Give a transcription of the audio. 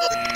Yeah.